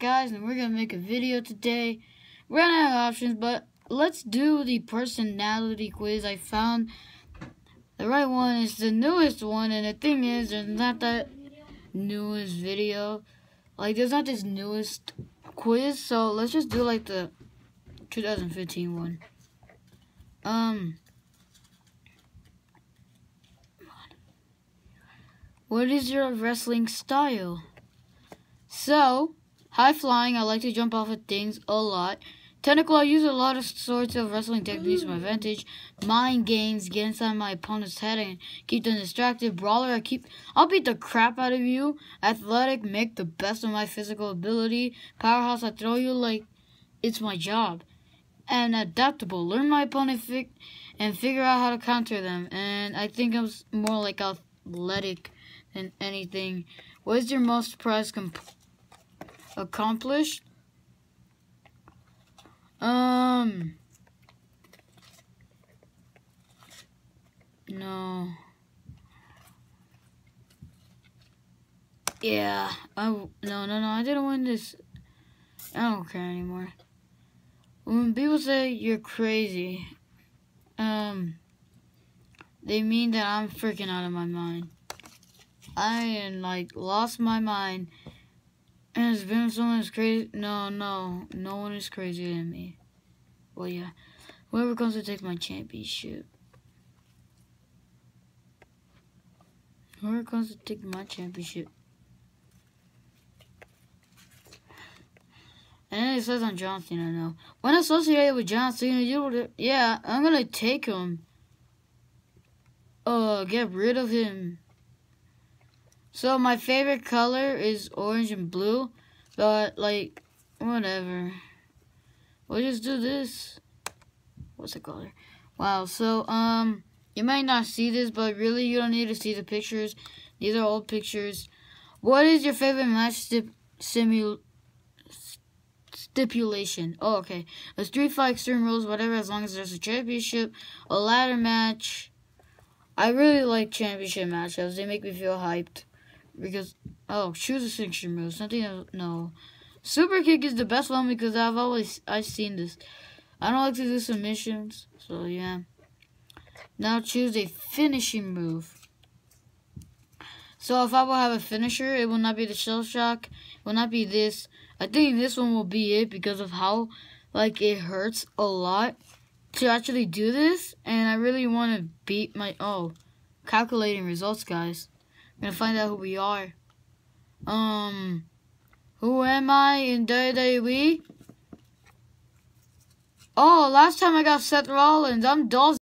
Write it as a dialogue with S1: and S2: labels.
S1: guys and we're gonna make a video today. We're gonna have options, but let's do the personality quiz. I found the right one is the newest one and the thing is there's not that newest video. Like there's not this newest quiz, so let's just do like the 2015 one. Um What is your wrestling style? So, high flying, I like to jump off of things a lot. Technical, I use a lot of sorts of wrestling techniques to my advantage. Mind games, get inside my opponent's head and keep them distracted. Brawler, I keep, I'll beat the crap out of you. Athletic, make the best of my physical ability. Powerhouse, I throw you like it's my job. And adaptable, learn my opponent fi and figure out how to counter them. And I think I'm more like athletic than anything. What is your most prized prize accomplished? Um. No. Yeah. I no no no. I didn't win this. I don't care anymore. When people say you're crazy, um, they mean that I'm freaking out of my mind. I am like lost my mind. And it's been someone is crazy. No, no, no one is crazier than me. Well, yeah, whoever comes to take my championship. Whoever comes to take my championship. And it says on John Cena now. When associated with John Cena, you yeah, I'm gonna take him. Uh, get rid of him. So my favorite color is orange and blue, but like whatever. We'll just do this. What's the color? Wow. So um, you might not see this, but really you don't need to see the pictures. These are old pictures. What is your favorite match stip simul stipulation? Oh, okay. A street fight, extreme rules, whatever, as long as there's a championship, a ladder match. I really like championship matchups. They make me feel hyped. Because, oh, choose a signature move. Something, else, no. Super kick is the best one because I've always, I've seen this. I don't like to do submissions, so yeah. Now choose a finishing move. So if I will have a finisher, it will not be the shell shock. It will not be this. I think this one will be it because of how, like, it hurts a lot to actually do this. And I really want to beat my, oh, calculating results, guys gonna find out who we are. Um, who am I in WWE? Oh, last time I got Seth Rollins. I'm Dolph